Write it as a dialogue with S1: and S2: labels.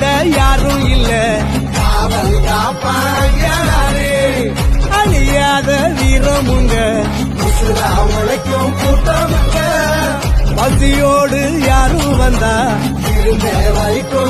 S1: யாரும் இல்ல.
S2: காவல் காப்பாரே
S1: அழியாத வீரமுங்க
S2: உசுரா உழைக்கும் கூட்டமுங்க
S1: பசியோடு யாரும் வந்தா.
S2: இருந்த வைக்கும்